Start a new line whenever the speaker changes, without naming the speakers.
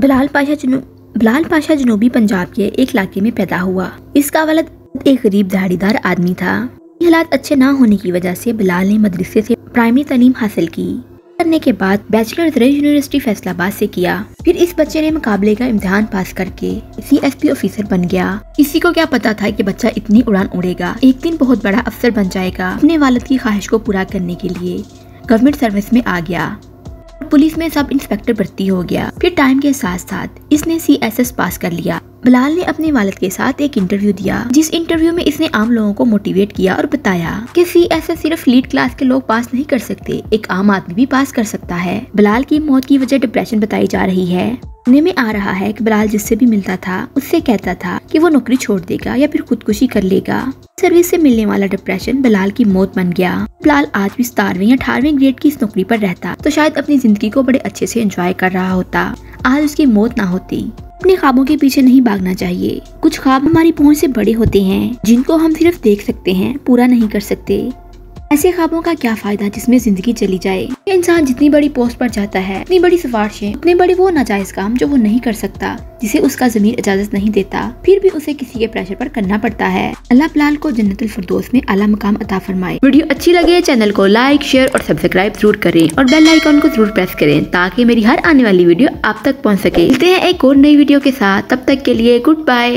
बिलाल पाशा जुनू बिलाल पाशा जनूबी पंजाब के एक इलाके में पैदा हुआ। इसका वलद एक गरीब दाढ़ीदार आदमी था। हालात अच्छे ना होने की वजह से बिलाल ने मदरसे से प्राइमरी तालीम हासिल की। करने के बाद बैचलर दरेज यूनिवर्सिटी फैसलाबाद से किया। फिर इस बच्चे ने मुकाबले का इम्तिहान पास करके सी एस पी ऑफिसर बन गया। किसी को क्या पता था कि बच्चा इतनी उड़ान उड़ेगा। एक दिन बहुत बड़ा अफसर बन जाएगा अपने वालद की ख्वाहिश को पूरा करने के लिए। गवर्नमेंट सर्विस में आ गया। पुलिस में सब इंस्पेक्टर भर्ती हो गया। फिर टाइम के साथ साथ इसने सी एस एस पास कर लिया। बिलाल ने अपने वालद के साथ एक इंटरव्यू दिया, जिस इंटरव्यू में इसने आम लोगों को मोटिवेट किया और बताया कि सी एस एस सिर्फ़ लीड क्लास के लोग पास नहीं कर सकते, एक आम आदमी भी पास कर सकता है। बिलाल की मौत की वजह डिप्रेशन बताई जा रही है। सुनने में आ रहा है कि बिलाल जिससे भी मिलता था, उससे कहता था कि वो नौकरी छोड़ देगा या फिर खुदकुशी कर लेगा। सर्विस से मिलने वाला डिप्रेशन बिलाल की मौत बन गया। बिलाल आज भी सतारवी या अठारवी ग्रेड की इस नौकरी आरोप रहता। तो शायद अपनी ज़िंदगी को बड़े अच्छे ऐसी एंजॉय कर रहा होता। आज उसकी मौत न होती। अपने ख्वाबों के पीछे नहीं भागना चाहिए। कुछ ख्वाब हमारी पहुँच से बड़े होते हैं, जिनको हम सिर्फ़ देख सकते हैं, पूरा नहीं कर सकते। ऐसे ख्वाबों का क्या फ़ायदा जिसमें ज़िंदगी चली जाए? इंसान जितनी बड़ी पोस्ट पर जाता है, इतनी बड़ी सिफारिशें उतने बड़े वो नाजायज काम जो वो नहीं कर सकता, जिसे उसका ज़मीन इजाज़त नहीं देता। फिर भी उसे किसी के प्रेशर पर करना पड़ता है। अल्लाह बिलाल को जन्नतुल फिरदौस में आला मकाम अता फरमाए। वीडियो अच्छी लगे चैनल को लाइक शेयर और सब्सक्राइब ज़रूर करें और बेल आइकॉन को ज़रूर प्रेस करें ताकि मेरी हर आने वाली वीडियो आप तक पहुँच सके। मिलते हैं एक और नई वीडियो के साथ। तब तक के लिए गुड बाय